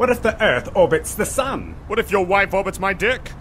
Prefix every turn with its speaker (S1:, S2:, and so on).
S1: What if the Earth orbits the Sun?
S2: What if your wife orbits my dick?